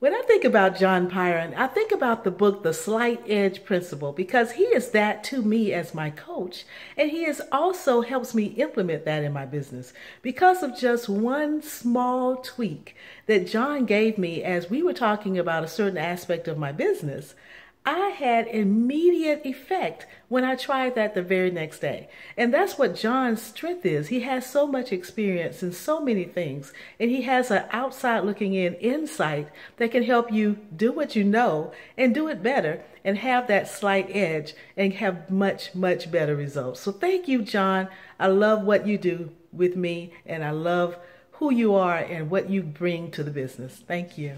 When I think about John Pyron, I think about the book The Slight Edge Principle because he is that to me as my coach. And he has also helps me implement that in my business because of just one small tweak that John gave me as we were talking about a certain aspect of my business. I had immediate effect when I tried that the very next day. And that's what John's strength is. He has so much experience in so many things, and he has an outside looking in insight that can help you do what you know and do it better and have that slight edge and have much, much better results. So thank you, John. I love what you do with me, and I love who you are and what you bring to the business. Thank you.